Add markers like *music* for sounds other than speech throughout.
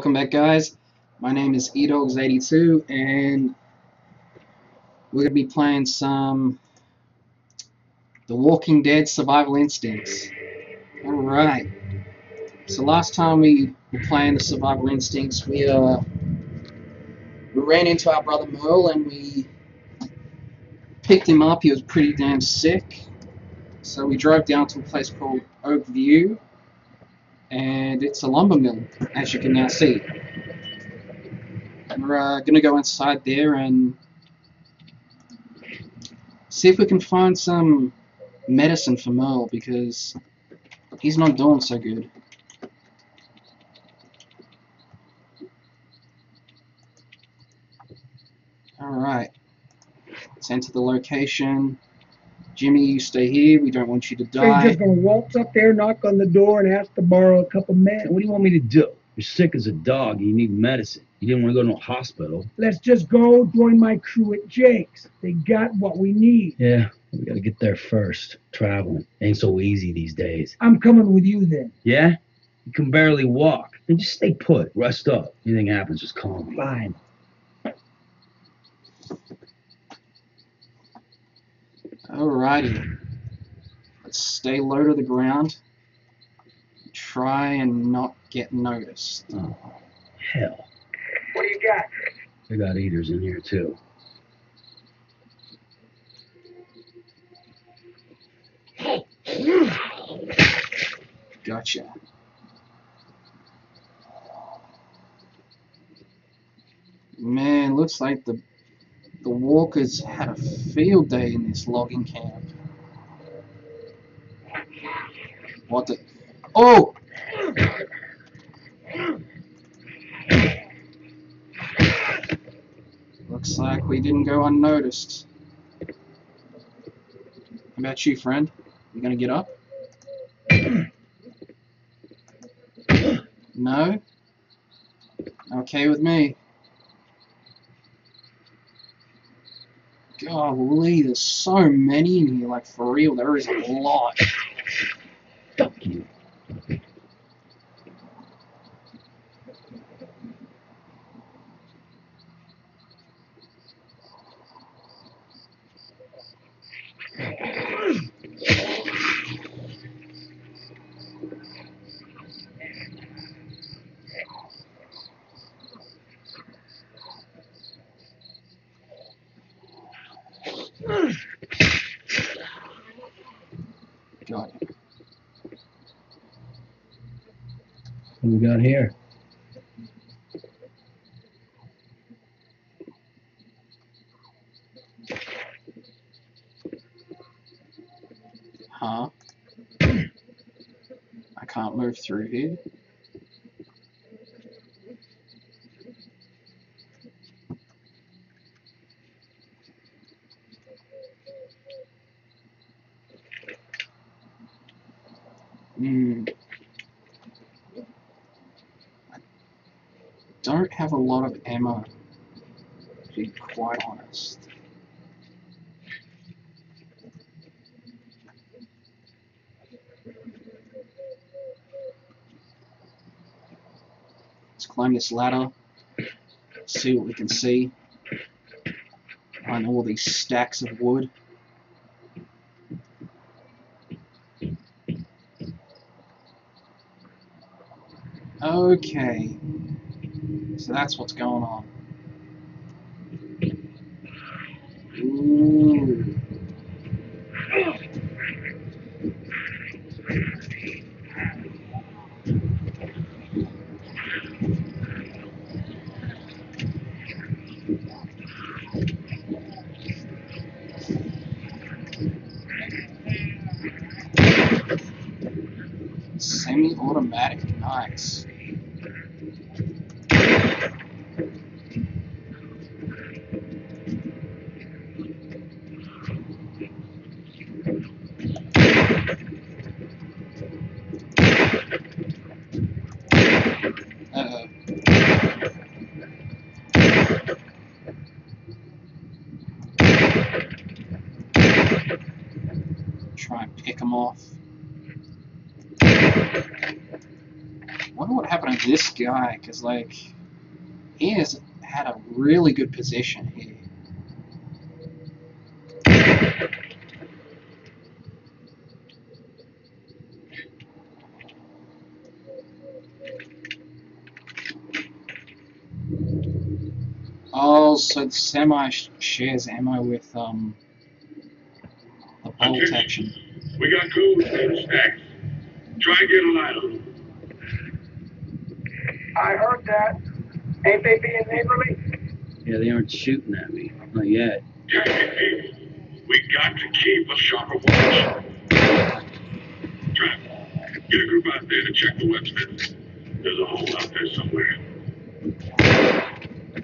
Welcome back guys. My name is Edogz82 and we're going to be playing some The Walking Dead Survival Instincts. Alright. So last time we were playing the Survival Instincts we uh we ran into our brother Merle and we picked him up. He was pretty damn sick. So we drove down to a place called Oak View and it's a lumber mill, as you can now see. We're uh, going to go inside there and see if we can find some medicine for Merle, because he's not doing so good. Alright, let's enter the location. Jimmy, you stay here. We don't want you to So you're just gonna waltz up there, knock on the door, and ask to borrow a couple Man, men? what do you want me to do? You're sick as a dog you need medicine. You didn't want to go to no hospital. Let's just go join my crew at Jake's. They got what we need. Yeah, we gotta get there first. Traveling ain't so easy these days. I'm coming with you then. Yeah? You can barely walk. Then just stay put. Rest up. Anything happens, just call me. Fine. Alrighty. Let's stay low to the ground. Try and not get noticed. Oh, hell. What do you got? They got eaters in here too. Gotcha. Man, looks like the the walkers had a field day in this logging camp. What the? Oh! Looks like we didn't go unnoticed. How about you, friend? You gonna get up? No? Okay with me. Golly, there's so many in here, like for real, there is a lot. *laughs* Fuck you. Got it. Got here? Huh? I can't move through here. Hmm. I don't have a lot of ammo, to be quite honest. Let's climb this ladder, see what we can see. Behind all these stacks of wood. Okay. So that's what's going on. Ooh. Semi-automatic, nice. Uh-oh. Try and pick them off. wonder what happened to this guy because, like, he has had a really good position here. Oh, so the semi sh- shares ammo with um the bolt action. We got codes and stacks. Try and get a light on them. I heard that. Ain't they being neighborly? Yeah, they aren't shooting at me. Not yet. Damn it, people. We got to keep a sharper watch. Trap, get a group out there to check the website. There's a hole out there somewhere.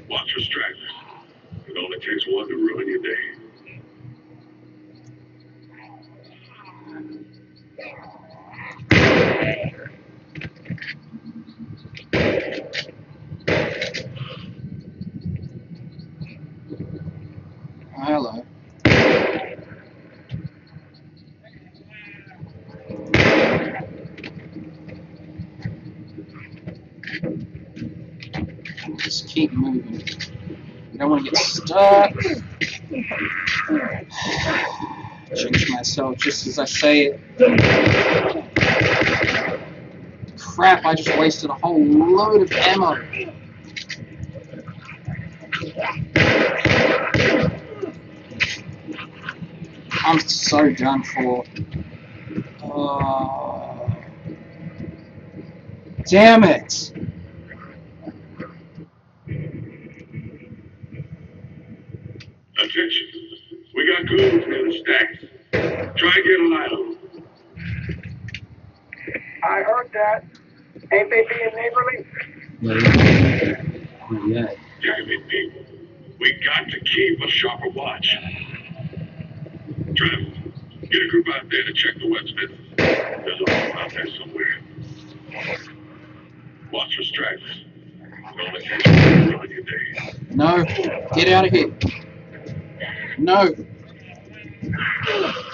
Watch for stragglers. It only takes one to ruin your day. Oh, hello. Just keep moving. You don't want get. Jinx myself just as I say it. Crap, I just wasted a whole load of ammo. I'm so done for. Uh, damn it! Attention. We got codes and stacks. Try and get a light on them. I heard that. Ain't they being neighborly? Yeah, they aren't shooting at me. Not yet. Damn it, people. We got to keep a sharper watch. Trap, get a group out there to check the website. There's a hole out there somewhere. Watch for stragglers. It only takes one to ruin your day. No, get out of here. No.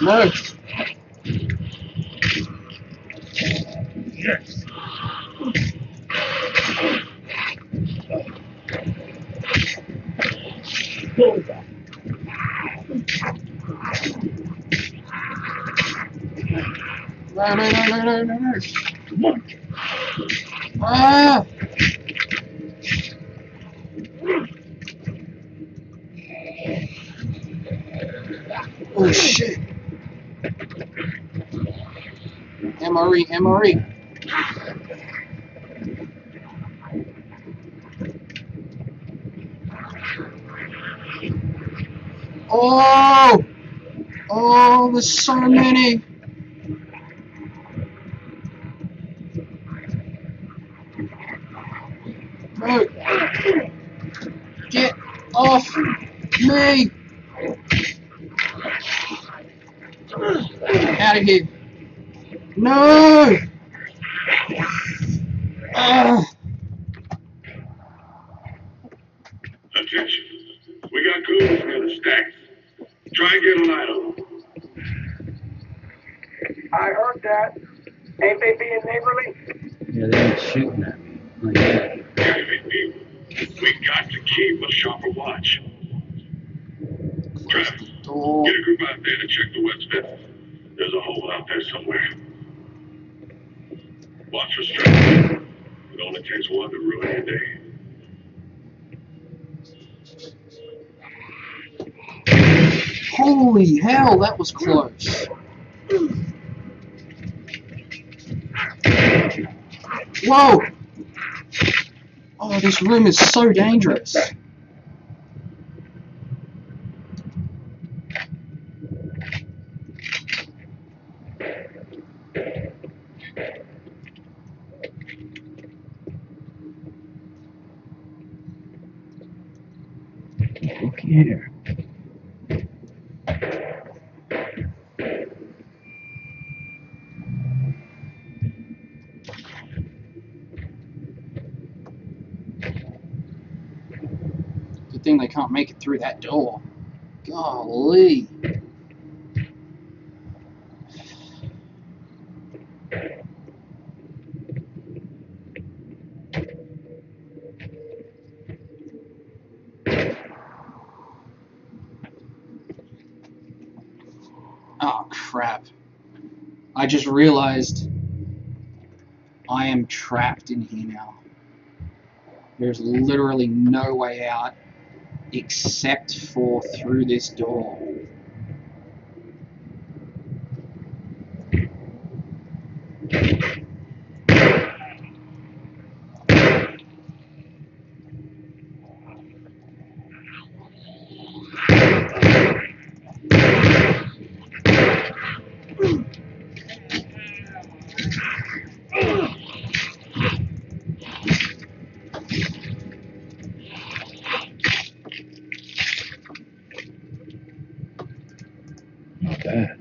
No. No, no, no, no, no, no, no. Come on. Ah! Oh shit. MRE, MRE. Oh! Oh, there's so many. No. Get off me. Out of here. No. Holy hell, that was close. Whoa! Oh, this room is so dangerous. make it through that door. Golly. Oh, crap. I just realized I am trapped in here now. There's literally no way out except for through this door. Not bad.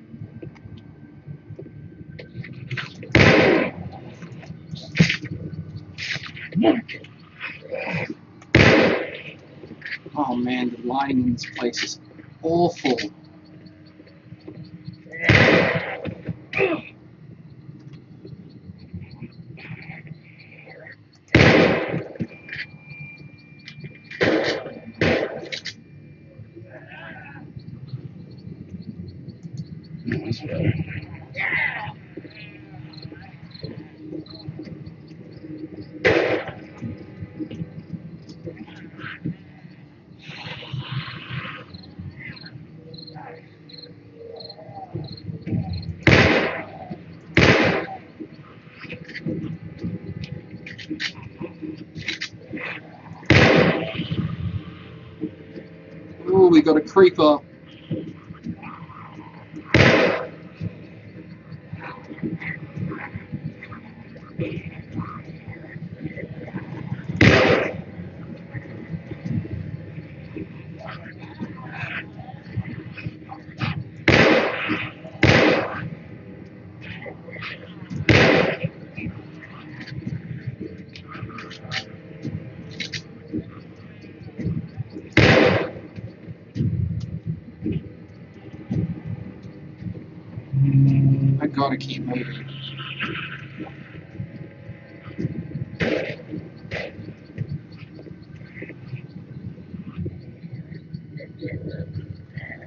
Oh in this place is awful. Creeper. I gotta keep moving.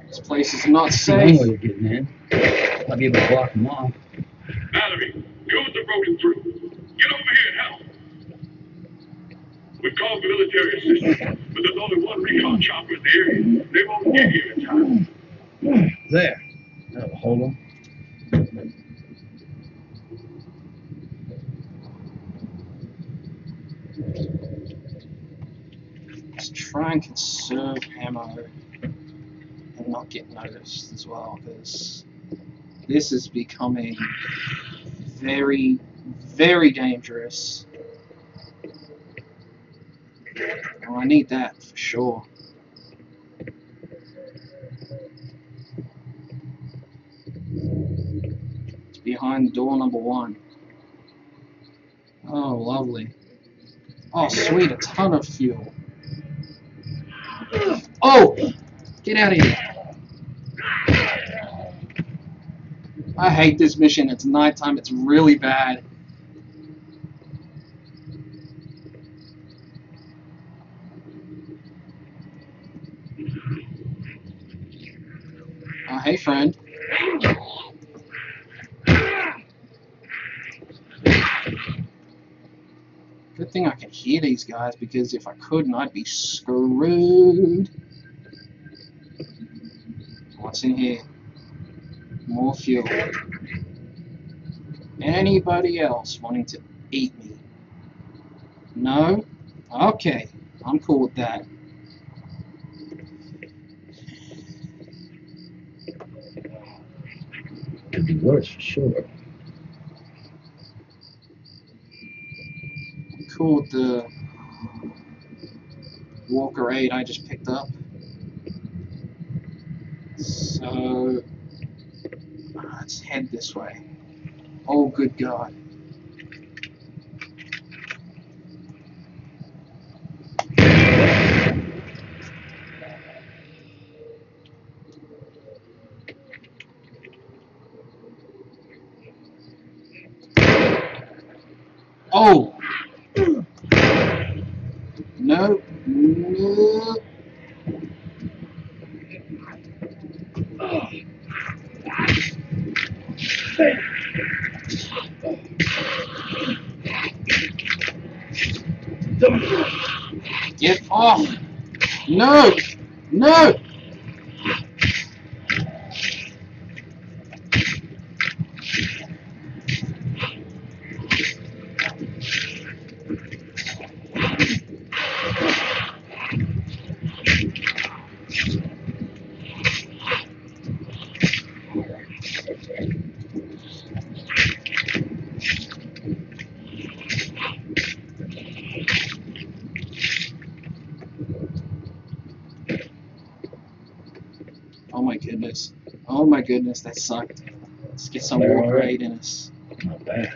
This place is not I know safe. where you're getting in. I'll be able to block them off. Mallory, you're the broken through. Get over here and help. We've called for military assistance, but there's only one recon chopper in the area. They won't get here in time. There. That'll hold them. Let's try and conserve ammo and not get noticed as well, because this is becoming very, very dangerous. Oh, I need that for sure. It's behind door number one. Oh, lovely. Oh, sweet, a ton of fuel. Oh! Get out of here. I hate this mission. It's nighttime. It's really bad. Oh, hey, friend. Good thing I can hear these guys because if I couldn't, I'd be screwed. What's in here? More fuel. Anybody else wanting to eat me? No? Okay, I'm cool with that. Could be worse for sure. Cool with the Walker 8 I just picked up. So, let's head this way. Oh, good God. Oh! No, no. Get off! No! No! Oh my goodness. Oh my goodness, that sucked. Let's get some more right. grade in us. Not bad.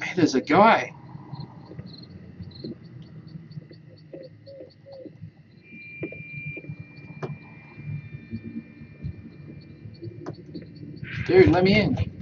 Hey, there's a guy. Dude, let me in.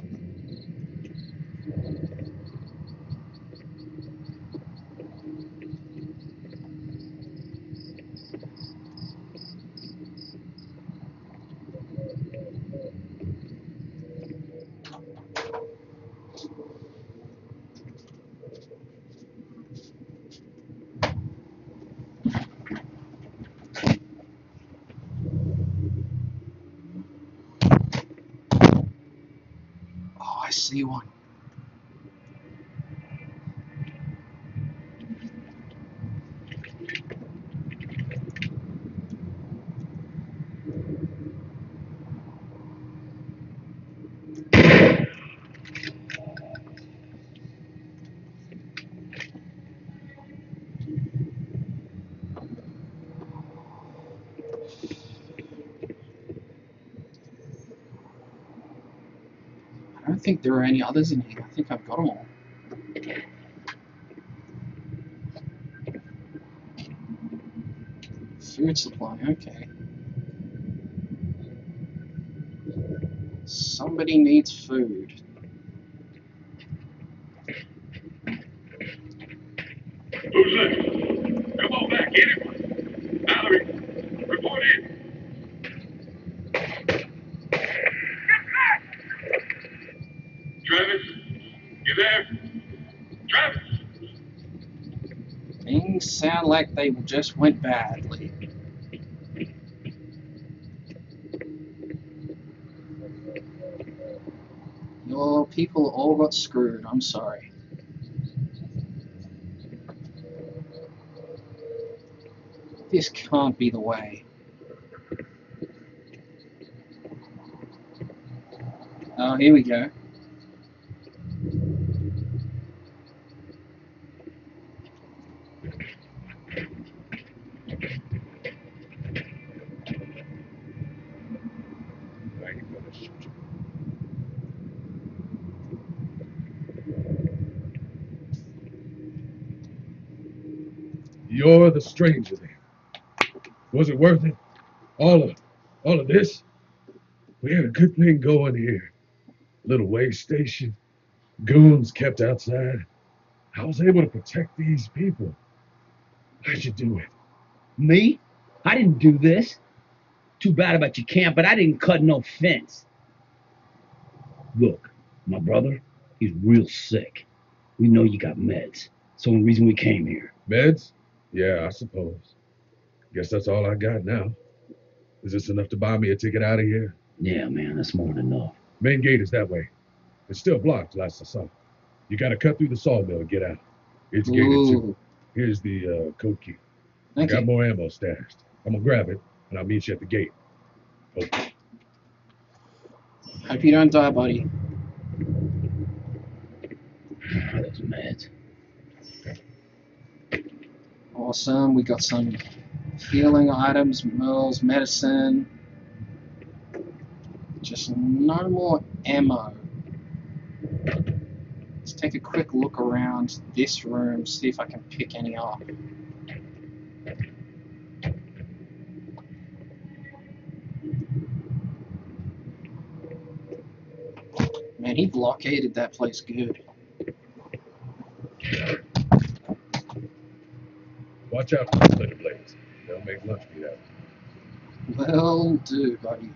Oh, I see one. I think there are any others in here. I think I've got them all. Food supply, okay. Somebody needs food. Who's there? Come on back, anyone. Mallory, report in. Travis, you there? Travis! Like they just went badly. Your people all got screwed. I'm sorry. This can't be the way. Oh, here we go. I ain't gonna shoot you. You're the stranger then. Was it worth it? All of all of this? We had a good thing going here. Little way station, goons kept outside. I was able to protect these people. How'd you do it? Me? I didn't do this. Too bad about your camp, but I didn't cut no fence. Look, my brother, he's real sick. We know you got meds. It's the only reason we came here. Meds? Yeah, I suppose. Guess that's all I got now. Is this enough to buy me a ticket out of here? Yeah, man, that's more than enough. Main gate is that way. It's still blocked, last I saw. You gotta cut through the sawmill and get out. It's gated too. Here's the uh, code key. I got you. more ammo stashed. I'm gonna grab it and I'll meet you at the gate. Oh, Hope you don't die, buddy. Those meds. Awesome. We got some healing items, Merle's medicine. Just no more ammo. Let's take a quick look around this room, see if I can pick any up. Man, he blockaded that place good. Watch out for the splitter blades. They'll make lunch meat out. Well, do, buddy.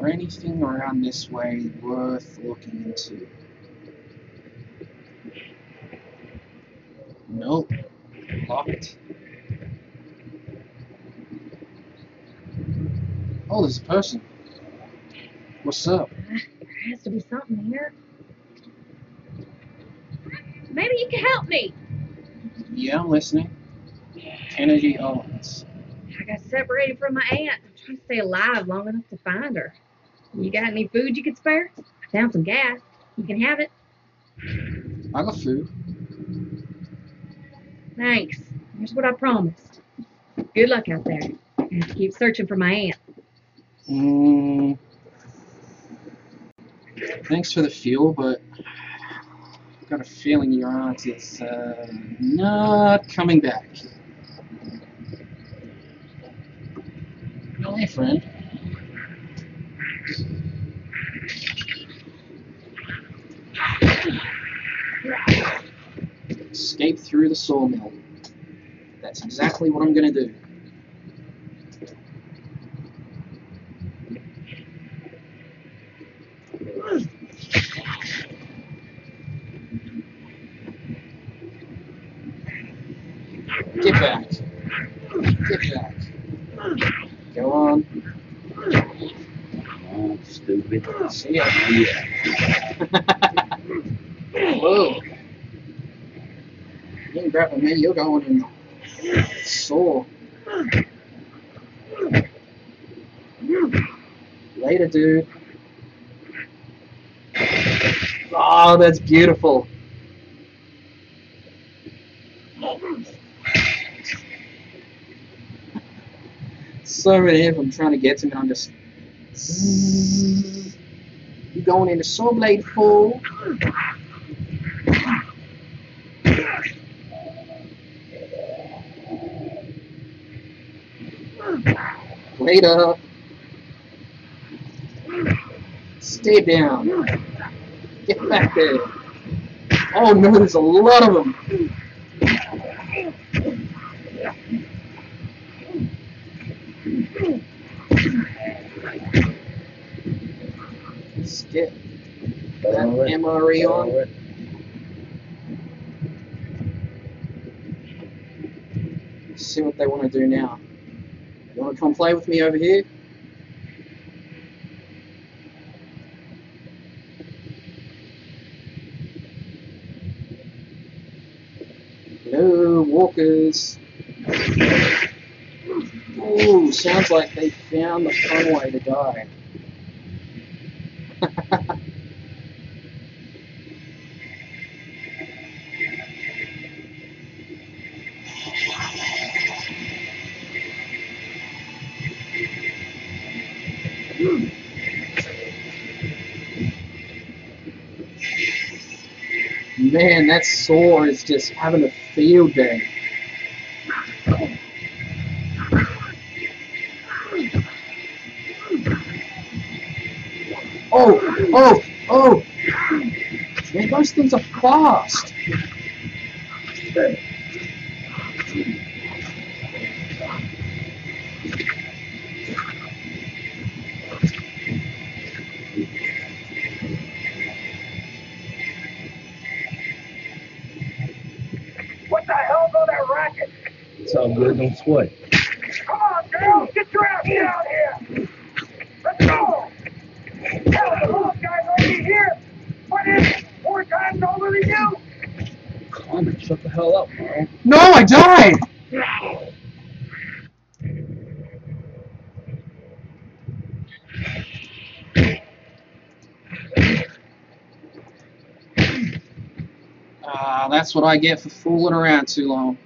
there anything around this way worth looking into? Nope. Locked. Oh, there's a person. What's up? There has to be something here. Maybe you can help me. Yeah, I'm listening. Kennedy Owens. I got separated from my aunt. I'm trying to stay alive long enough to find her. You got any food you could spare? I found some gas. You can have it. I got food. Thanks. Here's what I promised. Good luck out there. I have to keep searching for my aunt. Mm, thanks for the fuel, but I've got a feeling your aunt is uh, not coming back. Hey, friend. Escape through the sawmill. That's exactly what I'm gonna do. Get back. Get back. Go on. Oh, stupid. See ya. Yeah. Whoa. Me, you're going in saw. Later, dude. Oh, that's beautiful. So many of them trying to get to me, I'm just. You going into saw blade full? Later. Stay down. Get back there. Oh no, there's a lot of them. Let's get that MRE on. See what they want to do now. You want to come play with me over here? No walkers. Ooh, sounds like they found the fun way to die. *laughs* Man, that saw is just having a field day. Oh, oh, oh! Man, those things are fast. All good. Come on, girls, get your ass down here. Let's go. Hell, the little guy's already here. What is it? Four times older than you? Calm it, shut the hell up, Carl. No, I died! Ah, that's what I get for fooling around too long.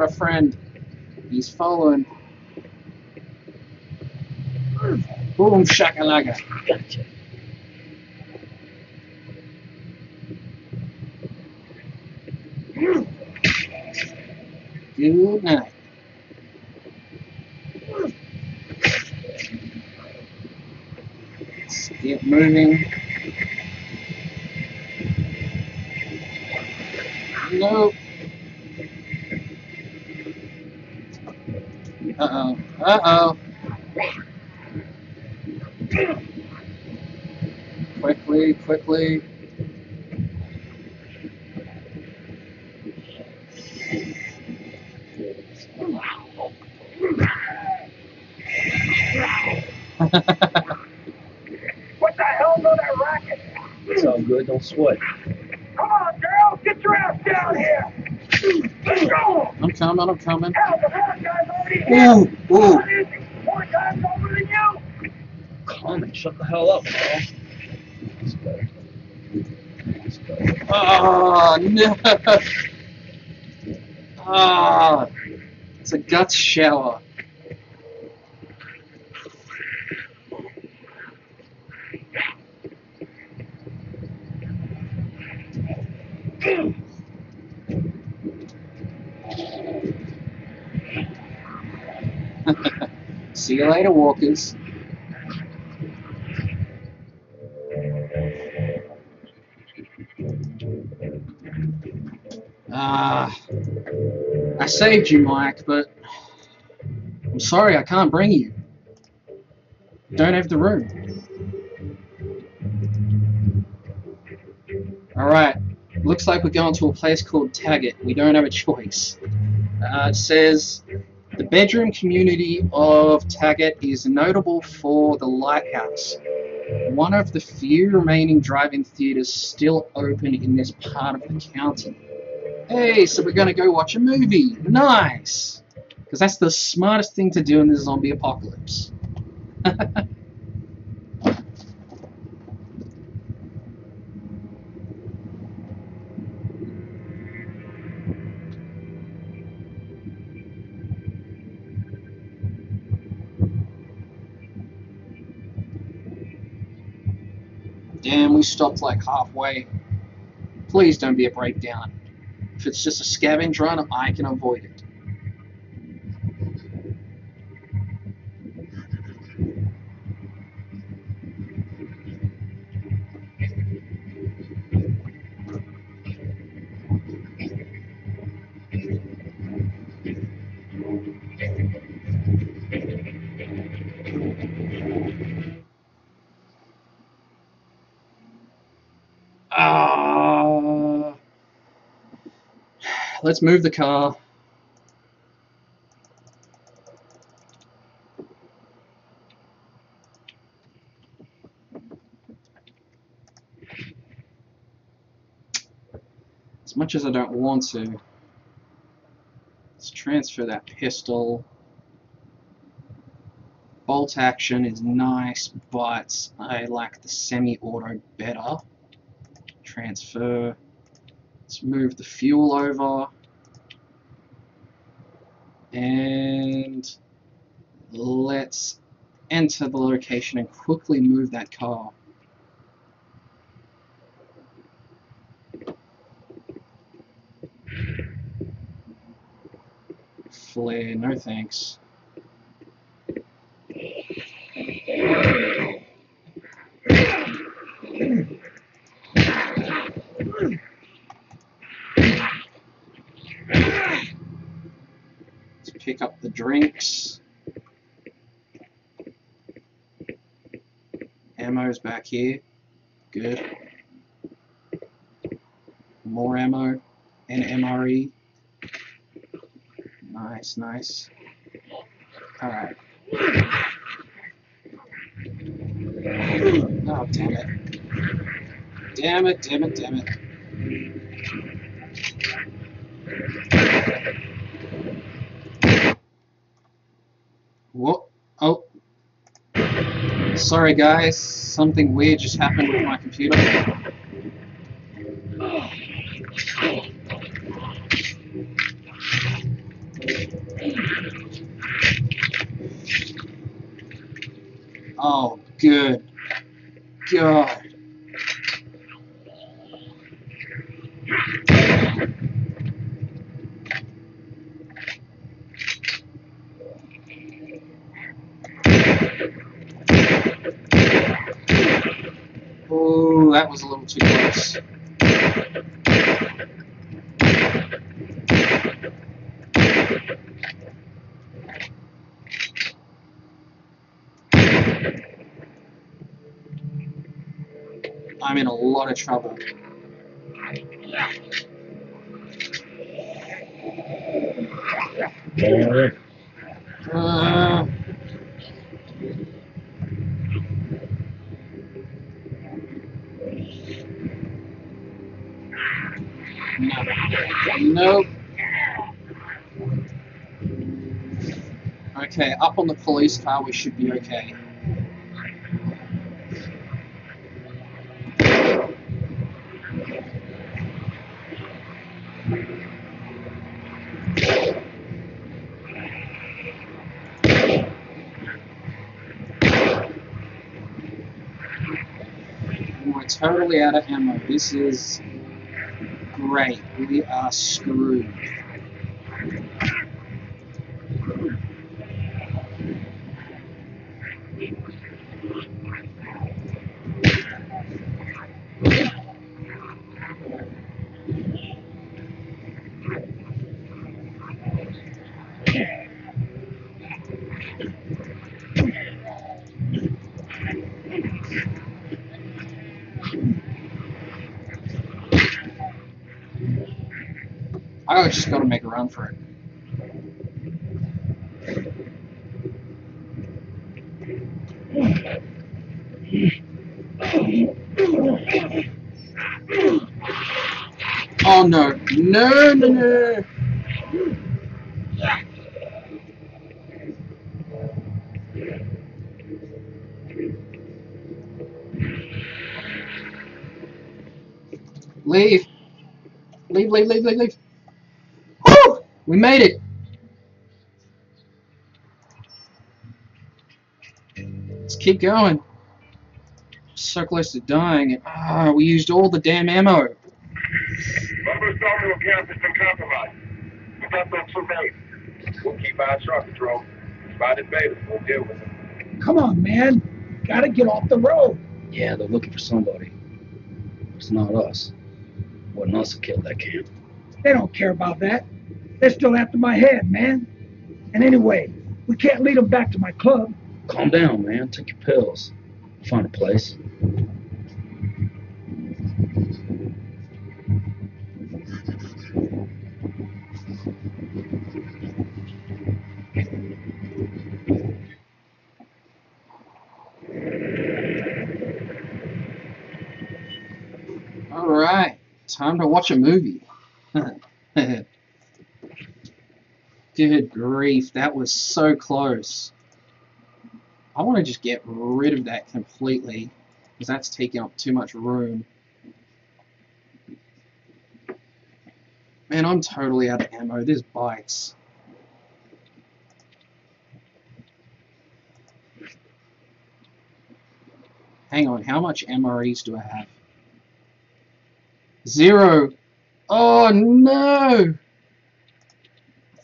Got a friend. He's following. Boom shakalaka. Gotcha. Good night. Let's get moving. Nope. Oh. Uh oh. Quickly, quickly. What the hell's all that racket? It's all good. Don't sweat. Come on, girl, get your ass down here. Let's go. I'm coming, I'm coming. Hell, the bad guy's already here. Ooh, ooh. What is he? Four times over than you? Calm and shut the hell up, Carl. That's better. That's better. Oh, no. *laughs* Ah, it's a guts shower. See you later, walkers. Ah, I saved you, Mike, but I'm sorry I can't bring you. Don't have the room. Alright, looks like we're going to a place called Taggart. We don't have a choice. Uh, it says the bedroom community of Taggart is notable for the lighthouse, one of the few remaining drive-in theaters still open in this part of the county. Hey, so we're gonna go watch a movie. Nice! Because that's the smartest thing to do in the zombie apocalypse. *laughs* Damn, we stopped like halfway. Please don't be a breakdown. If it's just a scavenge run, I can avoid it. Let's move the car. As much as I don't want to, let's transfer that pistol. Bolt action is nice, but I like the semi-auto better. Transfer. Let's move the fuel over. And let's enter the location and quickly move that car. Flare, no thanks. Let's pick up the drinks. Ammo's back here. Good. More ammo and MRE. Nice, nice. Alright. Oh, damn it. Damn it, damn it, damn it. Whoa. Oh. Sorry, guys. Something weird just happened with my computer. Oh, good. God. Oh, that was a little too close. I'm in a of trouble. Uh. Nope. Okay, up on the police car, we should be okay. We're totally out of ammo. This is great. We are screwed. I was just gotta make a run for it. Oh no. No, no, no. Leave. Leave, leave, leave, leave, leave. Woo! We made it. Let's keep going. So close to dying. Ah, we used all the damn ammo. Lumber Sawmill camp has been compromised. We got them surveyed. We'll keep our sharp, patrol. Spotted baby, we'll deal with it. Come on, man. Gotta get off the road. yeah, they're looking for somebody. It's not us. Wouldn't us have killed that camp. They don't care about that. They're still after my head, man. And anyway, we can't lead them back to my club. Calm down, man. Take your pills. Find a place. Alright, time to watch a movie. *laughs* *laughs* Good grief, that was so close. I want to just get rid of that completely, because that's taking up too much room. Man, I'm totally out of ammo. This bites. Hang on, how much MREs do I have? Zero. Oh no!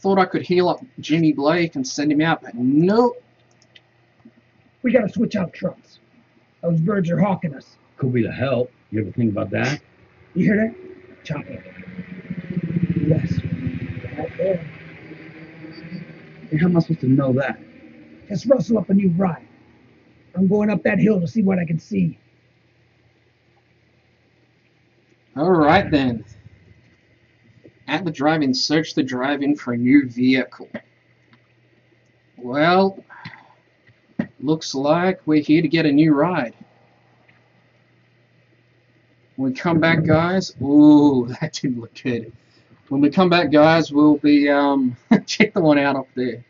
I thought I could heal up Jimmy Blake and send him out, but nope. We gotta switch out trucks. Those birds are hawking us. Could be the help. You ever think about that? You hear that? Chopper. Yes. Right there. Hey, how am I supposed to know that? Just rustle up a new ride. I'm going up that hill to see what I can see. Alright then. At the drive-in, search the drive-in for a new vehicle. Well, looks like we're here to get a new ride. When we come back, guys, ooh, *laughs* that didn't look good. When we come back, guys, we'll be, um, *laughs* check the one out up there.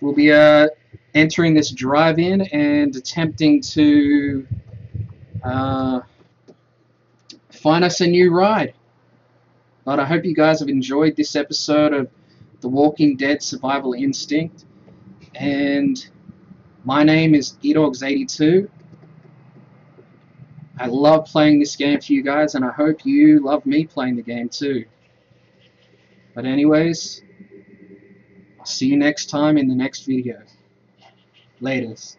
We'll be, uh, entering this drive-in and attempting to, uh, find us a new ride. But I hope you guys have enjoyed this episode of The Walking Dead Survival Instinct. And My name is Edogz82. I love playing this game for you guys, and I hope you love me playing the game too. But anyways, I'll see you next time in the next video. Latest.